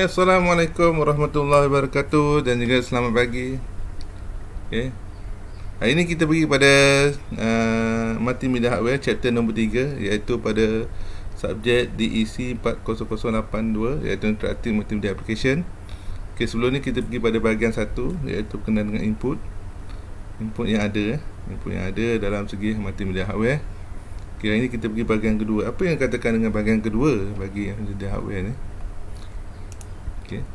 Ya, Assalamualaikum warahmatullahi wabarakatuh dan juga selamat pagi. Okay. Hari ini kita pergi pada uh, multimedia hardware chapter nombor 3 iaitu pada subjek DEC 40082 iaitu interactive multimedia application. Okay, sebelum ni kita pergi pada bahagian satu iaitu berkenaan dengan input. Input yang ada, eh. input yang ada dalam segi multimedia hardware. Okay, hari ini kita pergi bahagian kedua. Apa yang katakan dengan bahagian kedua bagi multimedia hardware ni? Okey.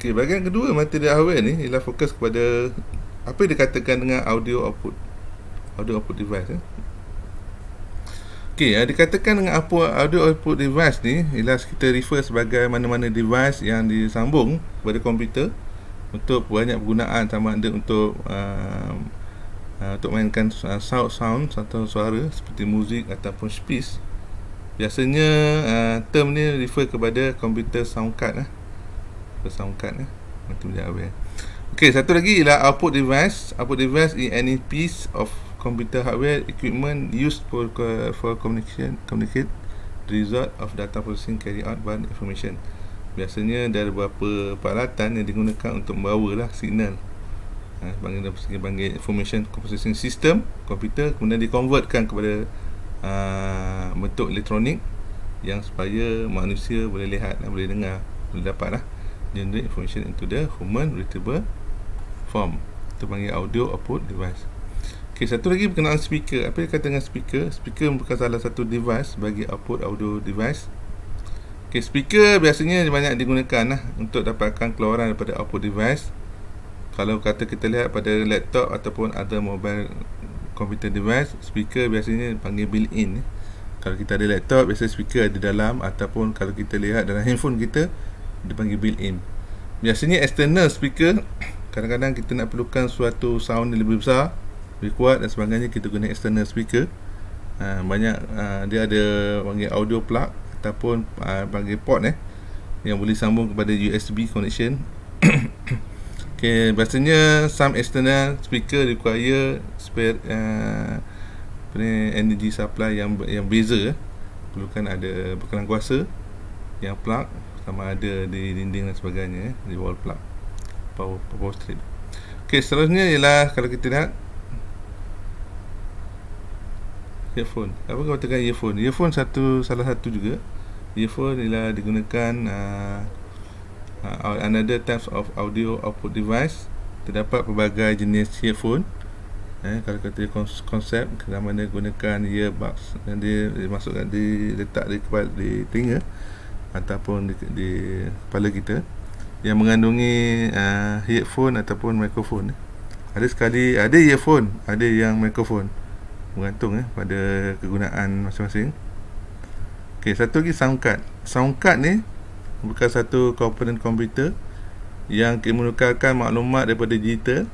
Okey, bahagian kedua materi hardware ni ialah fokus kepada apa yang dikatakan dengan audio output. Audio output device eh. Okey, yang dikatakan dengan apa audio output device ni ialah kita refer sebagai mana-mana device yang disambung kepada komputer untuk banyak penggunaan sama ada untuk uh, uh, untuk mainkan uh, sound sound atau suara seperti muzik ataupun speech biasanya uh, term ni refer kepada computer sound card lah sound card lah macam dia aware. Ok satu lagi ialah output device. Output device is any piece of computer hardware equipment used for for communication communicate result of data processing carry out by information. Biasanya ada beberapa peralatan yang digunakan untuk membawa lah signal. Ha, panggil, panggil information processing system komputer kemudian dikonvertkan kepada uh, bentuk elektronik yang supaya manusia boleh lihat dan boleh dengar boleh dapat lah generate information into the human readable form. Itu panggil audio output device. Ok satu lagi berkenaan speaker. Apa yang kata dengan speaker? Speaker merupakan salah satu device bagi output audio device. Ok speaker biasanya banyak digunakan lah untuk dapatkan keluaran daripada output device. Kalau kata kita lihat pada laptop ataupun ada mobile computer device speaker biasanya panggil built in kalau kita ada laptop biasa speaker ada dalam ataupun kalau kita lihat dalam handphone kita dia panggil built in biasanya external speaker kadang-kadang kita nak perlukan suatu sound yang lebih besar lebih kuat dan sebagainya kita guna external speaker. Ha, banyak ha, dia ada panggil audio plug ataupun ha, panggil port eh yang boleh sambung kepada USB connection. Okay, biasanya some external speaker require spare uh, energy supply yang yang beza perlukan ada bekalan kuasa yang plug sama ada di dinding dan sebagainya di wall plug power power strip. Okay, seterusnya ialah kalau kita lihat earphone. Apa kau katakan earphone? Earphone satu salah satu juga. Earphone ialah digunakan uh, uh, another types of audio output device. Terdapat pelbagai jenis earphone. Eh, kalau kata konsep dalam mana gunakan earbuds dan dia dimasukkan di letak di di telinga ataupun di, di kepala kita yang mengandungi uh, headphone ataupun mikrofon eh. ada sekali ada earphone ada yang mikrofon bergantung eh, pada kegunaan masing-masing Okay, satu lagi sound card sound card ni bukan satu komponen komputer yang menukarkan maklumat daripada digital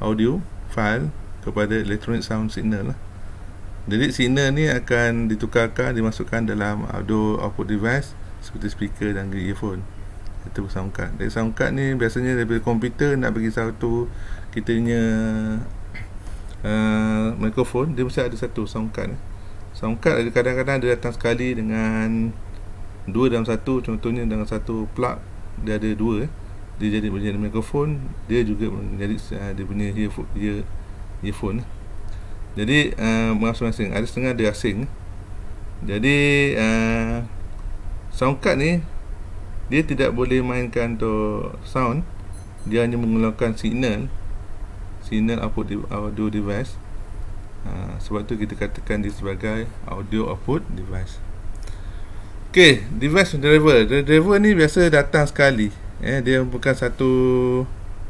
audio file kepada electronic sound signal lah. Jadi signal ni akan ditukarkan dimasukkan dalam audio output device seperti speaker dan earphone. Itu sound card. Dari sound card ni biasanya daripada komputer nak bagi satu kita punya uh, mikrofon dia mesti ada satu sound card. Sound card kadang-kadang dia datang sekali dengan dua dalam satu contohnya dengan satu plug dia ada dua eh. dia jadi menjadi mikrofon dia juga menjadi uh, dia punya earphone, ear, earphone eh. Jadi uh, masing-masing ada setengah dia asing jadi uh, sound card ni dia tidak boleh mainkan tu sound dia hanya mengeluarkan signal signal output audio device uh, sebab tu kita katakan dia sebagai audio output device Okey, device driver. Driver ni biasa datang sekali. Eh, dia bukan satu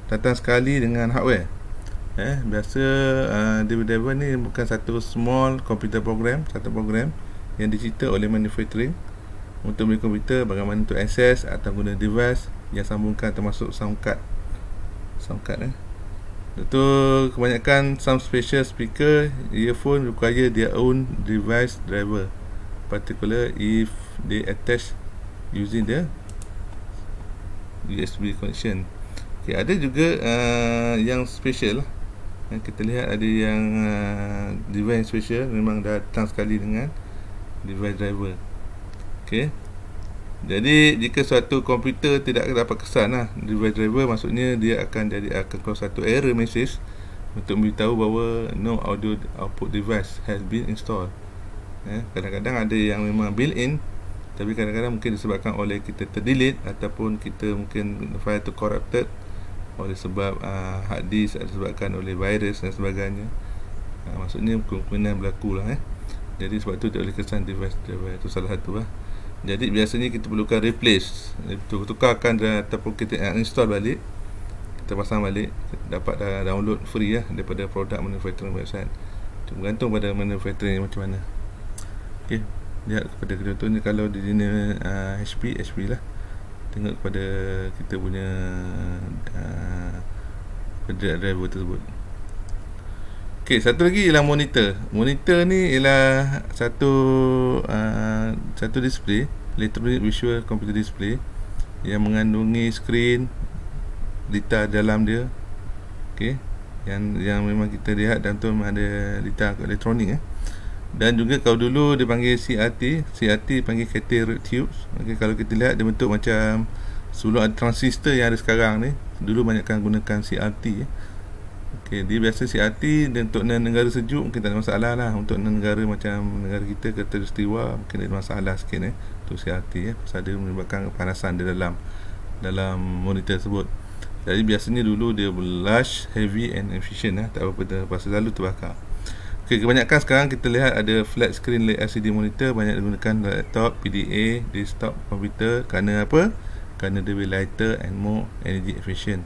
datang sekali dengan hardware. Eh, biasa uh, driver ni bukan satu small computer program, satu program yang dicipta oleh manufacturing untuk beli komputer bagaimana untuk access atau guna device yang sambungkan termasuk sound card. Sound card eh. Itu kebanyakan some special speaker earphone require their own device driver particular if they attach using the USB connection. Okay, ada juga uh, yang special lah. Yang kita lihat ada yang uh, device special memang datang sekali dengan device driver. Okay. jadi jika suatu komputer tidak dapat kesan lah device driver maksudnya dia akan jadi akan keluar satu error message untuk memberitahu bahawa no audio output device has been installed eh, kadang-kadang ada yang memang built in tapi kadang-kadang mungkin disebabkan oleh kita terdelete ataupun kita mungkin file tu corrupted oleh sebab uh, hard disk disebabkan oleh virus dan sebagainya. Uh, maksudnya kemungkinan berlaku lah eh. jadi sebab tu dia boleh kesan device driver itu salah satu lah. Jadi biasanya kita perlukan replace. Tukarkan dan ataupun kita install balik kita pasang balik dapat dah download free lah daripada produk manufacturing website. Bergantung pada manufacturing macam mana. Ok lihat kepada contohnya kalau di sini uh, HP HP lah tengok kepada kita punya uh, driver tersebut Okey, satu lagi ialah monitor. Monitor ni ialah satu uh, satu display, electronic visual computer display yang mengandungi skrin data dalam dia. Okey, yang yang memang kita lihat dan tu ada data elektronik eh. Dan juga kalau dulu dia panggil CRT, CRT panggil cathode tubes. Okey, kalau kita lihat dia bentuk macam sebelum ada transistor yang ada sekarang ni, dulu banyakkan gunakan CRT eh. Okay, dia biasa CRT dan untuk negara sejuk mungkin tak ada masalah lah untuk negara macam negara kita katulistiwa mungkin ada masalah sikit eh untuk CRT eh pasal dia menyebabkan kepanasan di dalam dalam monitor tersebut jadi biasanya dulu dia lush, heavy and efficient eh. tak apa-apa pasal selalu terbakar Okay, kebanyakan sekarang kita lihat ada flat screen LCD monitor banyak digunakan laptop, PDA, desktop komputer kerana apa? kerana dia lighter and more energy efficient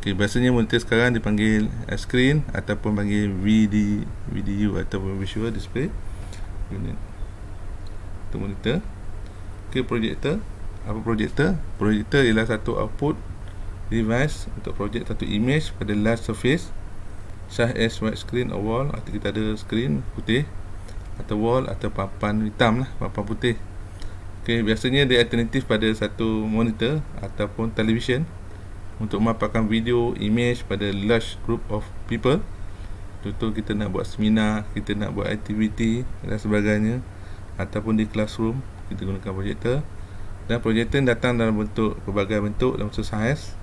Okay, biasanya monitor sekarang dipanggil screen ataupun panggil VD, VDU ataupun Visual Display Unit. Itu monitor. Okay, projector. Apa projector? Projector ialah satu output device untuk project satu image pada large surface such as white screen or wall atau kita ada screen putih atau wall atau papan hitam lah, papan putih. Okay, biasanya dia alternatif pada satu monitor ataupun television untuk memaparkan video, image pada large group of people. Contoh kita nak buat seminar, kita nak buat aktiviti dan sebagainya Ataupun di classroom, kita gunakan projector. Dan projector datang dalam bentuk, pelbagai bentuk dalam bentuk saiz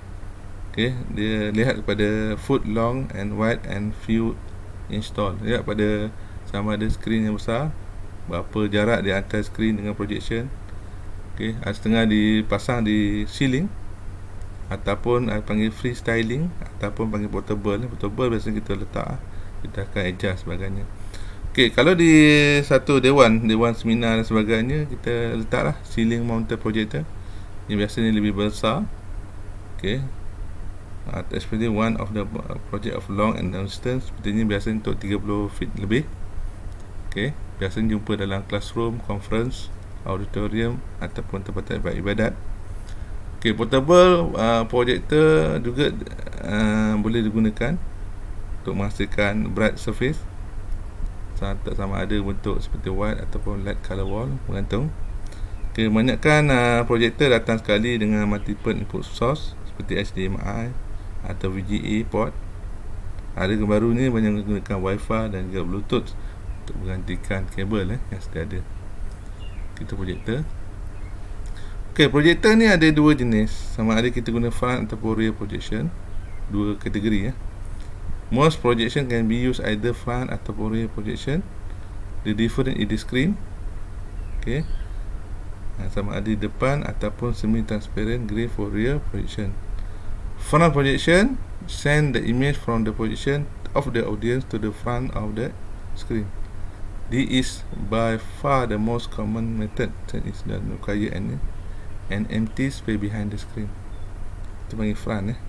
okay. Dia lihat kepada foot long and wide and few install Lihat pada sama ada skrin yang besar Berapa jarak di antara skrin dengan projection okay. Ada setengah dipasang di ceiling ataupun uh, panggil freestyling ataupun panggil portable portable biasanya kita letak kita akan adjust sebagainya ok kalau di satu dewan dewan seminar dan sebagainya kita letaklah ceiling mounted projector yang biasanya lebih besar ok uh, especially one of the project of long and distance. Seperti ini biasanya untuk 30 feet lebih. Ok biasanya jumpa dalam classroom conference auditorium ataupun tempat-tempat ibadat. Okay, portable uh, projector juga uh, boleh digunakan untuk menghasilkan bright surface. Tak sama ada bentuk seperti white ataupun light color wall bergantung okay, kebanyakan uh, projector datang sekali dengan multiple input source seperti HDMI atau VGA port. Ada yang baru ni banyak menggunakan wifi dan juga bluetooth untuk menggantikan kabel eh, yang sedia ada. Kita projector. Ok, projector ni ada dua jenis. Sama ada kita guna front ataupun rear projection. Dua kategori ya Most projection can be used either front ataupun rear projection. The different is the screen. Ok Sama ada depan ataupun semi-transparent gray for rear projection Front projection Send the image from the projection of the audience to the front of the screen. This is by far the most common method. That is the require and empty space behind the screen. Itu panggil front eh.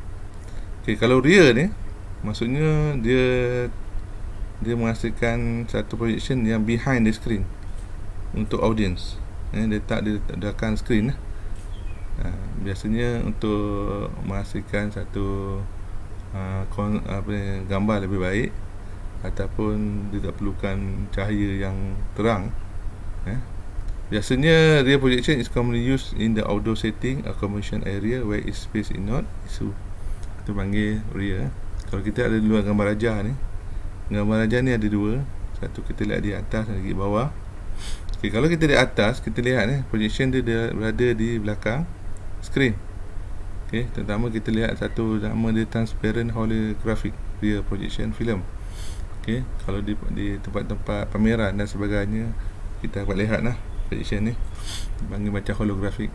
Okay, kalau rear ni maksudnya dia dia menghasilkan satu projection yang behind the screen untuk audience. Eh, dia tak dia letakkan screen eh. Uh, biasanya untuk menghasilkan satu uh, kon, apa ni, gambar lebih baik ataupun dia tak perlukan cahaya yang terang eh, Biasanya rear projection is commonly used in the outdoor setting, accommodation area where is space is not issue. Kita panggil rear. Kalau kita ada dua gambar raja ni, gambar raja ni ada dua. Satu kita lihat di atas dan di bawah. Okay, kalau kita di atas, kita lihat ni, projection dia, dia berada di belakang screen. Okay, terutama kita lihat satu nama dia transparent holographic rear projection film. Okay, kalau di di tempat-tempat pameran dan sebagainya, kita dapat lihat lah projection ni. Panggil macam holographic.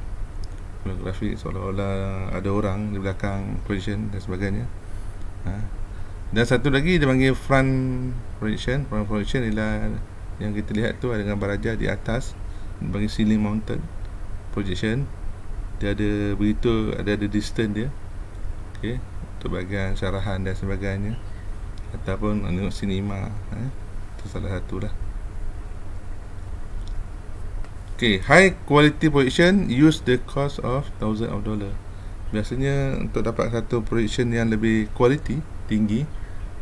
Holographic seolah-olah ada orang di belakang projection dan sebagainya. Ha. Dan satu lagi dia panggil front projection. Front projection ialah yang kita lihat tu ada gambar raja di atas bagi ceiling mounted projection dia ada begitu ada ada distance dia. Okey. Untuk bahagian syarahan dan sebagainya. Ataupun tengok cinema eh itu salah satu lah. Okey high quality projection use the cost of thousand of dollar. Biasanya untuk dapat satu projection yang lebih quality tinggi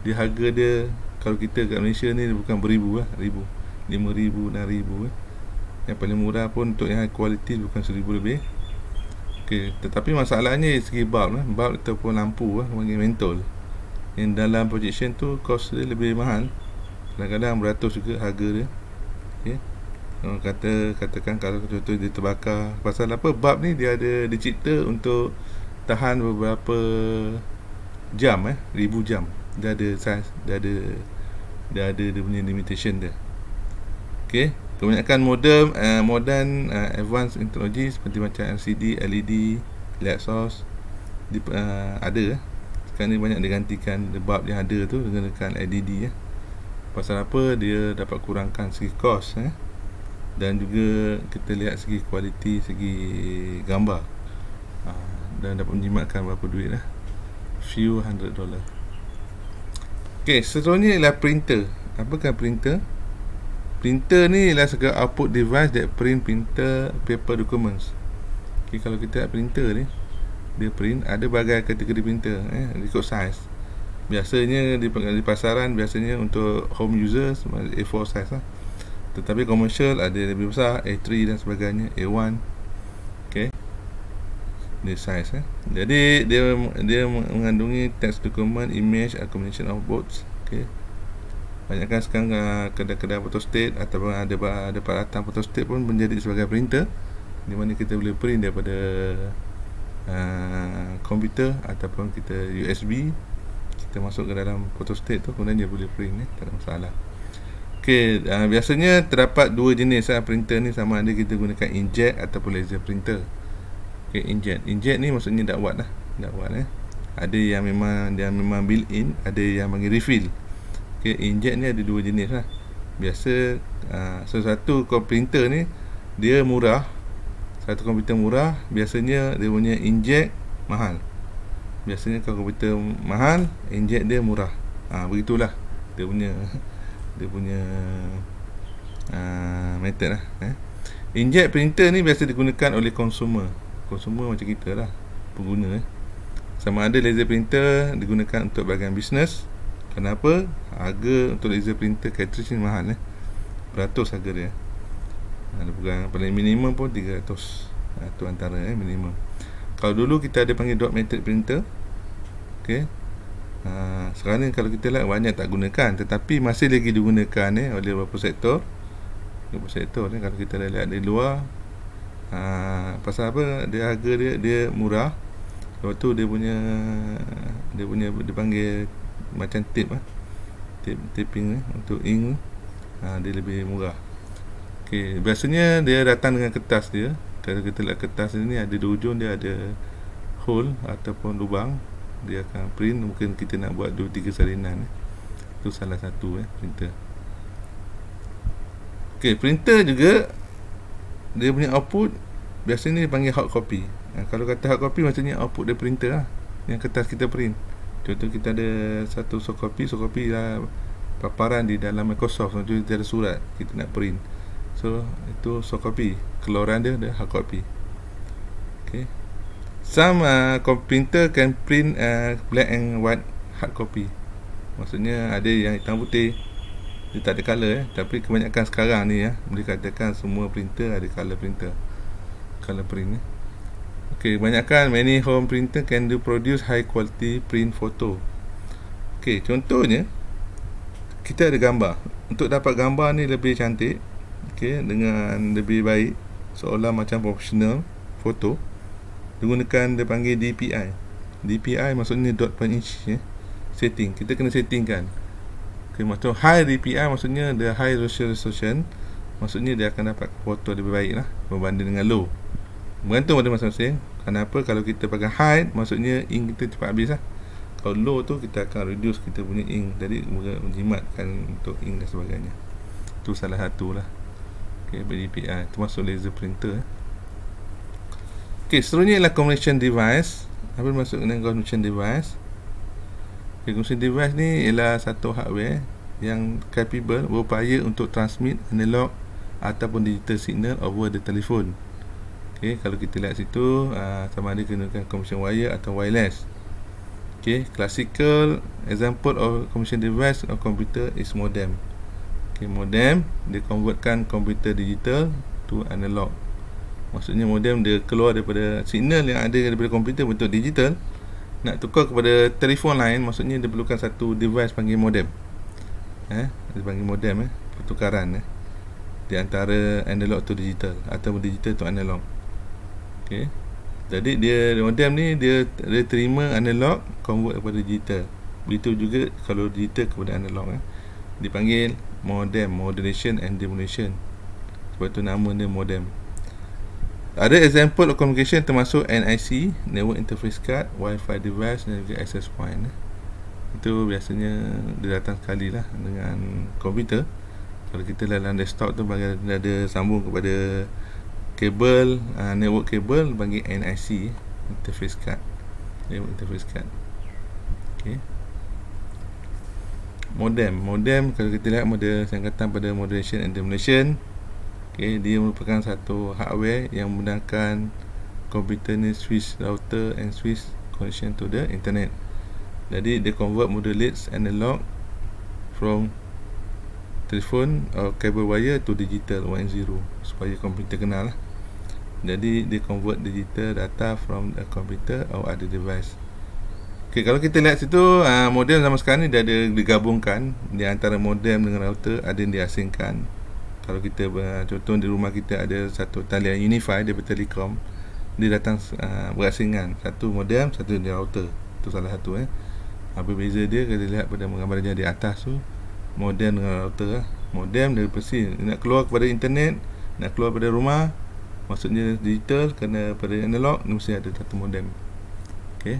di harga dia kalau kita kat Malaysia ni bukan beribu lah ribu. RM5,000, RM6,000 eh. Yang paling murah pun untuk yang high quality bukan RM1,000 lebih okay. Tetapi masalahnya segi bulb eh. Bulb ataupun lampu eh, panggil mentol. Yang dalam projection tu cost dia lebih mahal. Kadang-kadang beratus juga harga dia. Okay. Orang kata, katakan kalau contoh dia terbakar. Pasal apa, bulb ni dia ada dicipta untuk Tahan beberapa jam eh, ribu jam. Dia ada size, dia ada Dia ada dia punya limitation dia. Okey, kebanyakan modem uh, modern uh, advanced technology seperti macam LCD, LED, LED source di, uh, ada sekarang ni banyak digantikan bulb yang ada tu dengan LED ya. Pasal apa? Dia dapat kurangkan segi kos eh. Dan juga kita lihat segi kualiti segi gambar. Uh, dan dapat menjimatkan berapa duit lah few hundred dollar. Ok seterusnya ialah printer. Apakah printer Printer ni ialah segala output device that print printer paper documents. Okay, kalau kita ada printer ni, dia print ada berbagai kategori printer eh ikut size. Biasanya di, di pasaran biasanya untuk home users A4 size lah. Tetapi commercial ada lebih besar A3 dan sebagainya, A1. Okay, Ni size eh. Jadi dia dia mengandungi text document, image, a combination of both. Okay banyakkan sekarang uh, kedai-kedai photostat ataupun ada ada peralatan photostat pun menjadi sebagai printer di mana kita boleh print daripada uh, komputer ataupun kita USB kita masuk ke dalam photostat tu kemudian dia boleh print ni tak ada masalah Okey, uh, biasanya terdapat dua jenis uh, printer ni sama ada kita gunakan inkjet ataupun laser printer. Okey, inkjet. Inkjet ni maksudnya dakwat lah. Dakwat eh. Ada yang memang dia memang built in, ada yang panggil refill. Okay, inkjet ni ada dua jenis lah. Biasa uh, Sesuatu komputer ni Dia murah. Satu komputer murah Biasanya dia punya inkjet Mahal. Biasanya kalau komputer mahal Inkjet dia murah. Uh, Begitulah. Dia punya Dia punya uh, Method lah eh. Inkjet printer ni biasa digunakan oleh consumer. Consumer macam kita lah Pengguna eh. Sama ada laser printer Digunakan untuk bahagian bisnes Kenapa? Harga untuk laser printer cartridge ni mahal eh. Beratus harga dia. Ada bukan paling minimum pun 300. Itu antara eh minimum. Kalau dulu kita ada panggil dot matrix printer. Okey. Ha, sekarang ni kalau kita lihat banyak tak gunakan tetapi masih lagi digunakan eh oleh beberapa sektor. Beberapa sektor ni kalau kita lihat di luar ha, pasal apa dia harga dia dia murah. Lepas tu dia punya dia punya dipanggil macam tip lah tip taping eh, untuk ink ha, dia lebih murah. Ok biasanya dia datang dengan kertas dia. Kalau kita lihat kertas ni ada di ujung dia ada hole ataupun lubang. Dia akan print mungkin kita nak buat 2-3 salinan eh. itu salah satu eh, printer. Ok printer juga dia punya output biasanya dia panggil hard copy. Ha, kalau kata hard copy maksudnya output dia printer lah yang kertas kita print Contoh kita ada satu soft copy, soft copy lah paparan di dalam Microsoft. Contoh kita ada surat kita nak print. So itu soft copy. Keluaran dia ada hard copy. Okay. Some uh, printer can print uh, black and white hard copy. Maksudnya ada yang hitam putih. Dia tak ada color eh. Tapi kebanyakan sekarang ni ya, boleh katakan semua printer ada color printer. Color print eh. Okay, kebanyakan many home printer can do produce high quality print photo. Okay, contohnya kita ada gambar. Untuk dapat gambar ni lebih cantik, okay, dengan lebih baik seolah macam profesional foto digunakan dia panggil DPI DPI maksudnya dot per inch ya. setting kita kena setting kan okay, maksud high DPI maksudnya the high resolution maksudnya dia akan dapat foto lebih baik lah berbanding dengan low bergantung pada masing-masing kenapa? Kalau kita pakai high maksudnya ink kita cepat habis lah. Kalau low tu kita akan reduce kita punya ink. Jadi menjimatkan untuk ink dan sebagainya. Tu salah satu lah. Okay, DPI termasuk laser printer eh. ok seterusnya ialah communication device. Apa maksud dengan communication device? Okay, communication device ni ialah satu hardware yang capable berupaya untuk transmit analog ataupun digital signal over the telephone Okay, kalau kita lihat situ uh, sama ada gunakan communication wire atau wireless. Okay, classical example of communication device or computer is modem. Okay, modem dia convertkan komputer digital to analog. Maksudnya modem dia keluar daripada signal yang ada daripada komputer bentuk digital nak tukar kepada telefon lain maksudnya dia perlukan satu device panggil modem. Eh, dia panggil modem eh, pertukaran eh di antara analog to digital atau digital to analog. Okay. Jadi dia modem ni dia dia terima analog convert kepada digital. Begitu juga kalau digital kepada analog eh. Dipanggil modem, modulation and demulation. Sebab tu nama dia modem. Ada example of communication termasuk NIC, Network Interface Card, Wi-Fi device dan juga access point. Eh. Itu biasanya dia datang sekali lah dengan komputer. Kalau kita dalam desktop tu bagi ada sambung kepada kabel uh, network kabel bagi NIC interface card. Network interface card. Okey modem. Modem kalau kita lihat model singkatan pada modulation and demulation okey dia merupakan satu hardware yang menggunakan komputer ni switch router and switch connection to the internet. Jadi dia convert modulates analog from telefon or cable wire to digital 1 0 supaya komputer kenal lah jadi dia convert digital data from a computer or other device. Okay, kalau kita lihat situ uh, modem zaman sekarang ni dia ada digabungkan di antara modem dengan router ada yang diasingkan. Kalau kita uh, contoh di rumah kita ada satu talian unify dia bertelekom dia datang uh, berasingan. Satu modem satu di router. Itu salah satu eh. Apa beza dia? Kita lihat pada gambar di atas tu modem dengan router lah. modem dia pasti nak keluar kepada internet nak keluar pada rumah maksudnya digital kena pada analog ni mesti ada satu modem. Okey.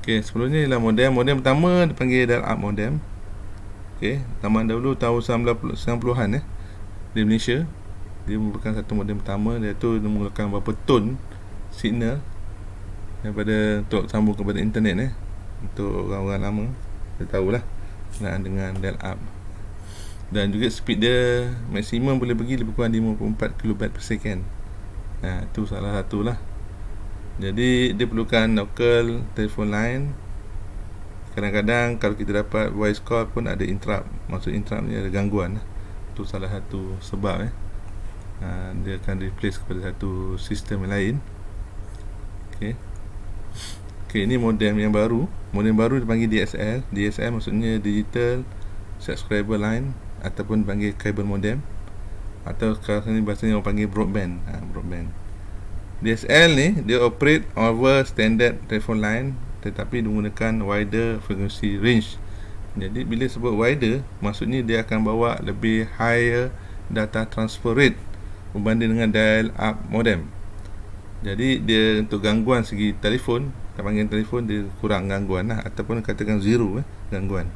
Okey sebelumnya ialah modem. Modem pertama dipanggil dial-up modem. Okey zaman dahulu tahun 90-an eh di Malaysia dia merupakan satu modem pertama. Iaitu dia menggunakan berapa ton signal daripada untuk sambung kepada internet eh untuk orang-orang lama. Kita tahulah dengan dial-up dan juga speed dia maksimum boleh pergi lebih kurang 54 kb per second. Ha, itu salah satu lah. Jadi dia perlukan local telephone line. Kadang-kadang kalau kita dapat voice call pun ada interrupt. Maksud interrupt ni ada gangguan itu salah satu sebab eh. ha, dia akan replace kepada satu sistem yang lain. Ok ok ini modem yang baru. Modem baru dipanggil DSL DSL maksudnya digital subscriber line ataupun panggil kabel modem atau sekarang ni bahasanya orang panggil broadband. Ha, broadband. DSL ni dia operate over standard telephone line tetapi menggunakan wider frequency range. Jadi bila sebut wider maksudnya dia akan bawa lebih higher data transfer rate berbanding dengan dial up modem. Jadi dia untuk gangguan segi telefon kita panggil telefon dia kurang gangguan lah ataupun katakan zero eh, gangguan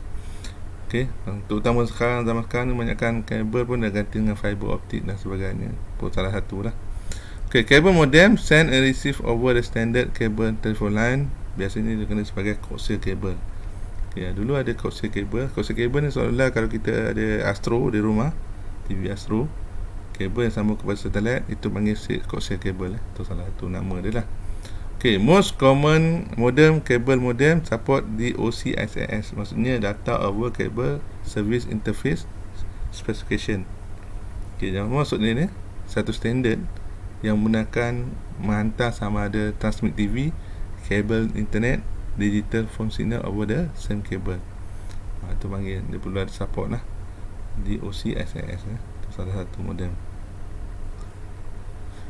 Okey, terutama sekarang zaman sekarang ni banyakkan kabel pun dah ganti dengan fiber optik dan sebagainya. Pun salah satu lah. Okey, kabel modem send and receive over the standard cable telephone line. Biasanya dia kena sebagai coaxial cable. Okey, dulu ada coaxial cable. Coaxial cable ni seolah kalau kita ada Astro di rumah, TV Astro, kabel yang sambung kepada satelit itu panggil coaxial cable. Itu salah satu nama dia lah. Okay, most common modem cable modem support DOC SIS maksudnya data over cable service interface specification. Okay, yang maksud ni ni satu standard yang menggunakan menghantar sama ada transmit TV, kabel internet, digital phone signal over the same cable. Ha, panggil dia perlu ada support lah. DOC SAS eh. Itu salah satu modem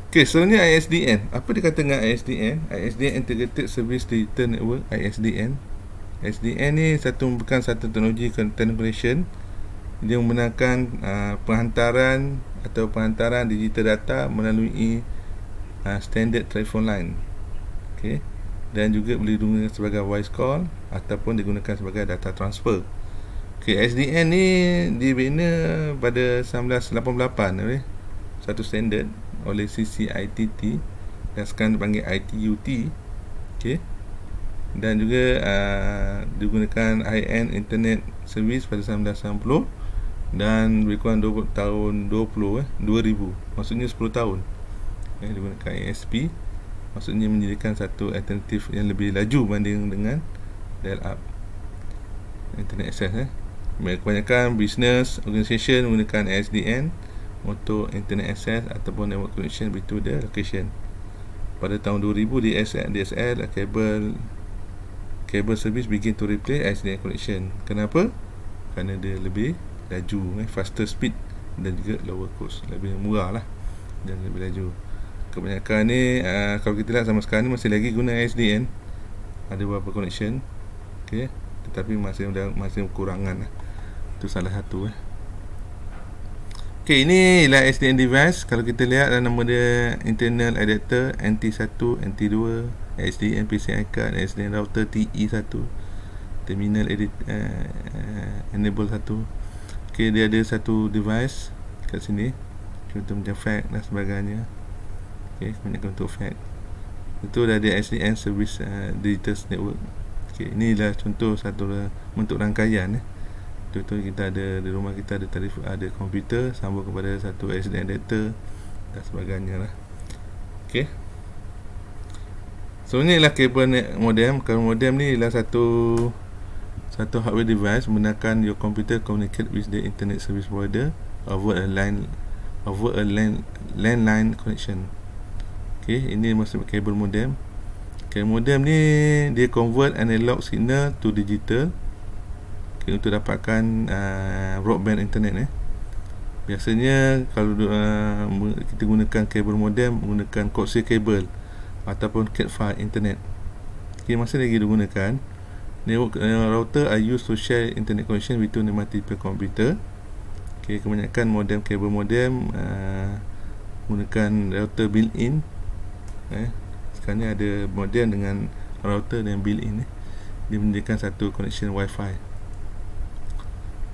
Ok, sebenarnya ISDN Apa dia kata dengan ISDN? ISDN Integrated Service Digital Network ISDN ISDN ni satu bukan satu teknologi content creation Dia menggunakan uh, penghantaran Atau penghantaran digital data Melalui uh, standard telephone line. Ok Dan juga boleh digunakan sebagai voice call Ataupun digunakan sebagai data transfer. Ok, ISDN ni dibina pada 1988 okay? Satu standard oleh CCITT dan sekarang dipanggil ITUT okay. dan juga uh, digunakan high-end internet service pada 1990 dan lebih kurang 20, tahun 20 eh, 2000 maksudnya 10 tahun eh, digunakan ASP maksudnya menjadikan satu alternatif yang lebih laju banding dengan dial-up internet access eh. kebanyakan business organisation menggunakan ASDN untuk internet access ataupun network connection between the location. Pada tahun 2000 DSL, DSL cable cable service begin to replace SDN connection. Kenapa? Kerana dia lebih laju, eh, faster speed dan juga lower cost, lebih murah lah dan lebih laju. Kebanyakan ni uh, kalau kita lihat sama sekarang ni masih lagi guna SDN. Ada beberapa connection. Okay. Tetapi masih masih kekurangan lah. Itu salah satu eh. Okay, ini ialah SDN device. Kalau kita lihat nama dia internal adapter NT1, NT2, SDN PCI card, SDN router TE1, terminal edit, uh, enable 1. Okay, dia ada satu device kat sini. Contoh macam fact dan sebagainya. Okay, kebanyakan untuk fact. Itu dah ada SDN service uh, digital network. Okay, inilah contoh satu bentuk rangkaian eh. Contoh kita ada di rumah kita ada telefon ada komputer sambung kepada satu SDN data dan sebagainya lah. Okey. So ni lah kabel modem. Kabel modem ni ialah satu satu hardware device menggunakan your computer communicate with the internet service provider over a line over a line landline connection. Okey, ini maksud kabel modem. Kabel modem ni dia convert analog signal to digital untuk dapatkan uh, broadband internet eh. Biasanya kalau uh, kita gunakan kabel modem menggunakan coaxial cable ataupun cat5 internet. Okay, masih lagi digunakan network uh, router are used to share internet connection between the multiple computer. Okay, kebanyakan modem kabel modem uh, menggunakan router built-in. Eh, sekarang ni ada modem dengan router dan built-in eh. Dia menjadikan satu connection wifi.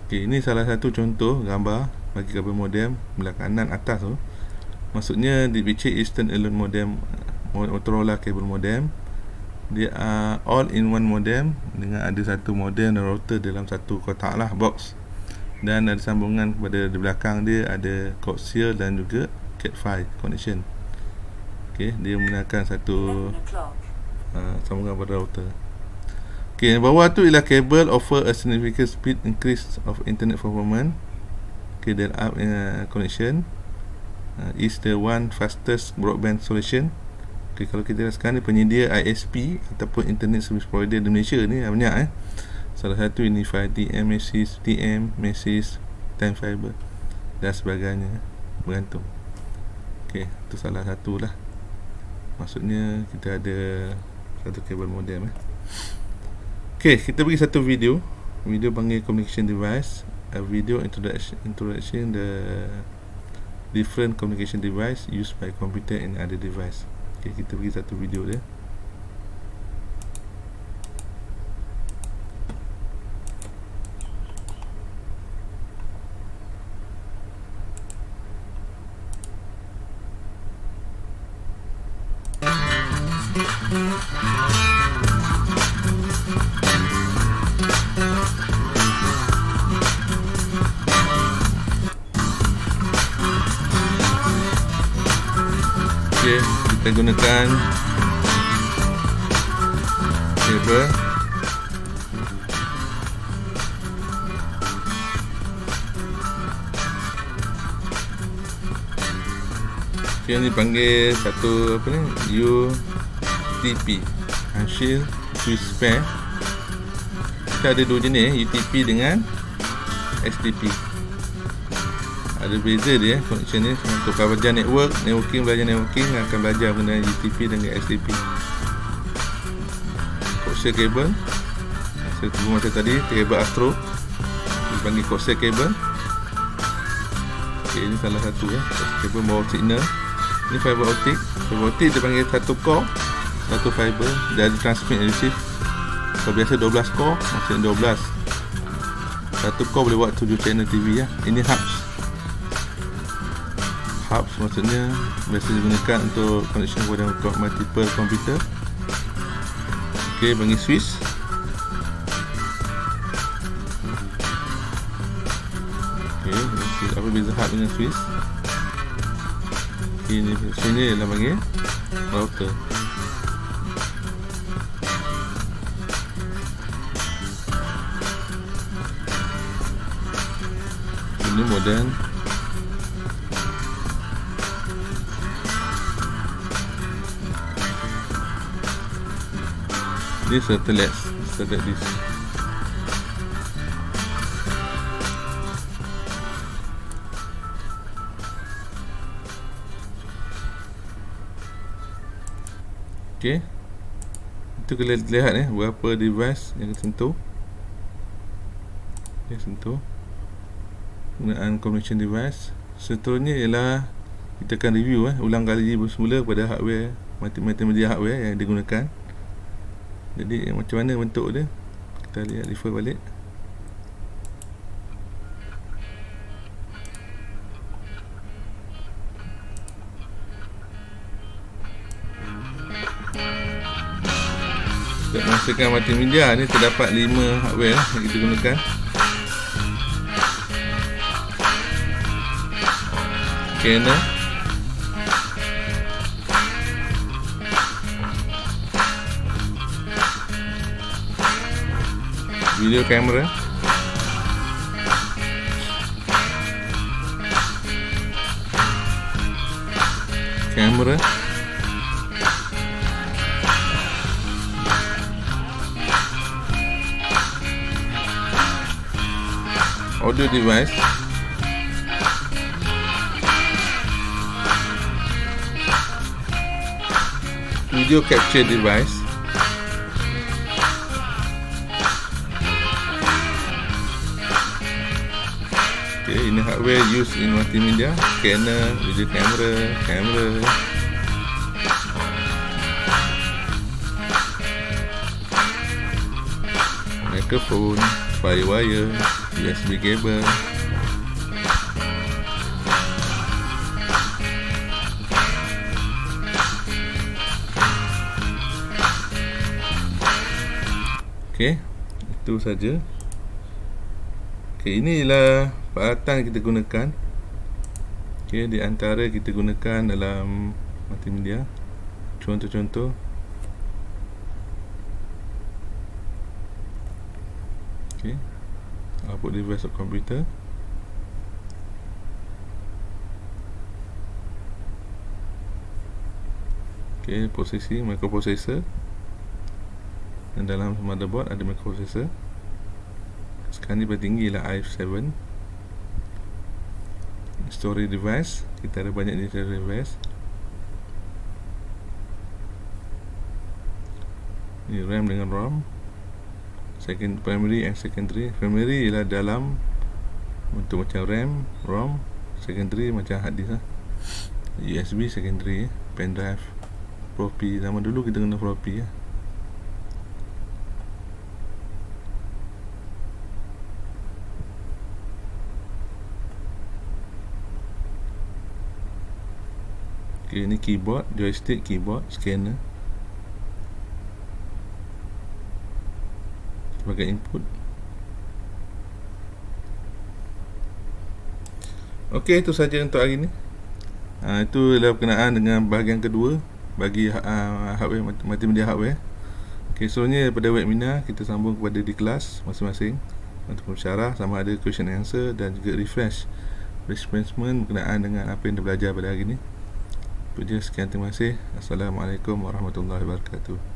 Okay, ini salah satu contoh gambar bagi kabel modem belah kanan atas tu. Maksudnya di BC Eastern Alone modem Motorola kabel modem. Dia uh, all in one modem dengan ada satu modem dan router dalam satu kotak lah box. Dan ada sambungan kepada di belakang dia ada coaxial dan juga Cat5 connection. Okay, dia menggunakan satu uh, sambungan pada router. Okay, bawah tu ialah kabel offer a significant speed increase of internet performance. Okay, then up uh, connection uh, is the one fastest broadband solution. Okay, kalau kita lihat sekarang ni penyedia ISP ataupun internet service provider di Malaysia ni banyak eh. Salah satu ini 5TM, Masis, TM, Masis, Time Fiber dan sebagainya bergantung. Okay, itu salah satu lah. Maksudnya kita ada satu kabel modem eh. Okay, kita bagi satu video. Video panggil communication device. A video introduction, introduction the Different communication device Used by computer and other device. Okay, kita bagi satu video dia kita gunakan kabel yang dipanggil satu apa ni? UTP hasil Swiss pair kita ada dua jenis UTP dengan STP ada beza dia connection ni. Untuk belajar network networking belajar networking akan belajar mengenai UTP dan STP coaxial cable saya tunggu macam tadi cable astro. Dia panggil coaxial cable ok ini salah satu ya cable bawa signal. Ini fiber optic fiber optic dia panggil satu core satu fiber. Dia ada transmit and receive kalau biasa 12 core maksudnya 12 satu core boleh buat 7 channel TV ya ini hubs hubs maksudnya biasa digunakan untuk connection kepada multiple komputer ok bagi switch apa beza hub dengan switch ok ni sini ialah bagi router. Ini modern This satellite Satellite this Okay Itu kita lihat eh Berapa device yang kita sentuh Okay sentuh. Penggunaan communication device. Seterusnya ialah Kita akan review eh Ulang kali bersemula pada hardware Multimedia hardware yang digunakan jadi macam mana bentuk dia? Kita lihat refer balik. Untuk menghasilkan multimedia ni terdapat 5 hardware yang kita gunakan. Scanner video camera. Camera. Audio device. Video capture device Hardware used in multimedia, scanner, video camera, camera. Microphone, firewire, USB cable. Okay, itu saja. Okay, inilah peralatan kita gunakan okay, di antara kita gunakan dalam multimedia contoh-contoh. Okay. output device of computer. Okay, posisi microprocessor. Dan dalam motherboard ada microprocessor. Sekarang ni bertinggi lah i7 story device kita ada banyak di story device ni RAM dengan ROM. Second primary and secondary. Primary ialah dalam untuk macam RAM ROM. Secondary macam hard disk lah. USB secondary pen drive floppy. Zaman dulu kita guna floppy lah. Okay, ini keyboard, joystick, keyboard, scanner sebagai input. Okey, itu saja untuk hari ini. Ha, itu adalah berkenaan dengan bahagian kedua bagi uh, hardware multimedia hardware. Okey, seterusnya pada webinar kita sambung kepada di kelas masing-masing untuk syarah sama ada question answer dan juga refresh refreshment berkenaan dengan apa yang kita belajar pada hari ini. Je sekian terima kasih. Assalamualaikum warahmatullahi wabarakatuh.